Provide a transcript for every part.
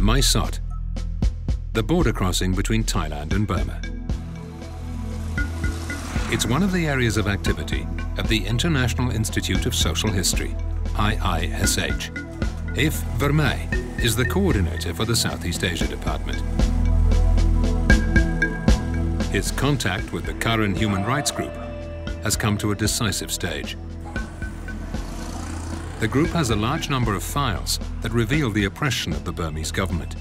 Mae Sot, the border crossing between Thailand and Burma. It's one of the areas of activity of the International Institute of Social History, IISH. Eef Vermeij is the coordinator for the Southeast Asia Department. His contact with the Karen Human Rights Group has come to a decisive stage. The group has a large number of files that reveal the oppression of the Burmese government.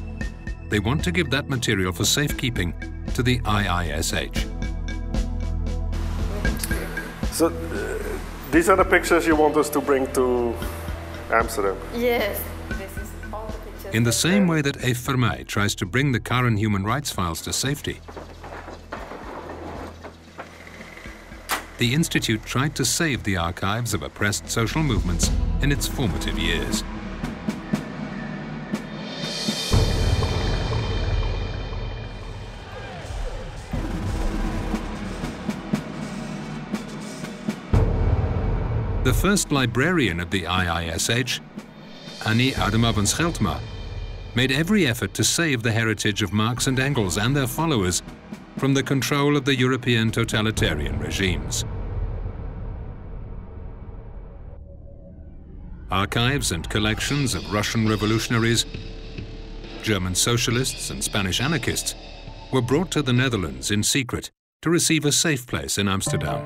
They want to give that material for safekeeping to the IISH. So uh, these are the pictures you want us to bring to Amsterdam? Yes. In the same way that Eef Vermeij tries to bring the Karen human rights files to safety, the Institute tried to save the archives of oppressed social movements in its formative years. The first librarian of the IISH, Annie Adama van Scheltema, made every effort to save the heritage of Marx and Engels and their followers from the control of the European totalitarian regimes. Archives and collections of Russian revolutionaries, German socialists and Spanish anarchists were brought to the Netherlands in secret to receive a safe place in Amsterdam.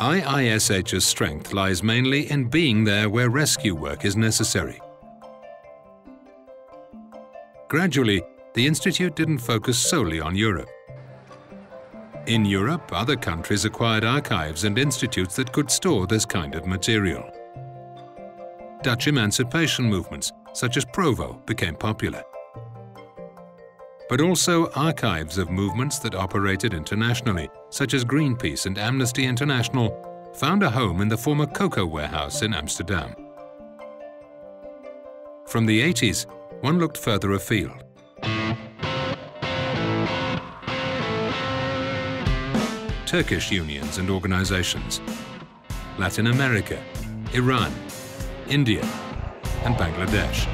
IISH's strength lies mainly in being there where rescue work is necessary. Gradually, the Institute didn't focus solely on Europe. In Europe, other countries acquired archives and institutes that could store this kind of material. Dutch emancipation movements, such as Provo, became popular. But also archives of movements that operated internationally, such as Greenpeace and Amnesty International, found a home in the former cocoa warehouse in Amsterdam. From the 80s, one looked further afield. Turkish unions and organizations, Latin America, Iran, India, and Bangladesh.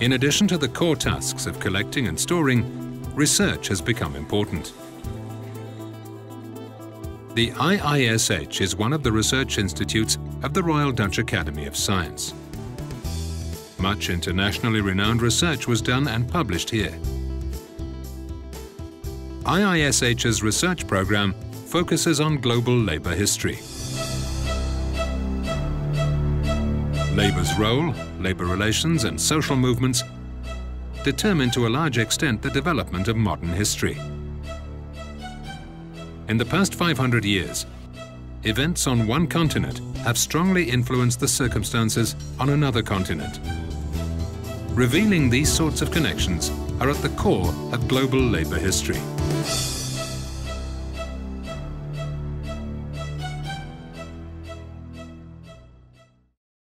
In addition to the core tasks of collecting and storing, research has become important. The IISH is one of the research institutes of the Royal Dutch Academy of Science. Much internationally renowned research was done and published here. IISH's research program focuses on global labour history. Labour's role, labour relations and social movements determine to a large extent the development of modern history. In the past 500 years, events on one continent have strongly influenced the circumstances on another continent. Revealing these sorts of connections are at the core of global labour history.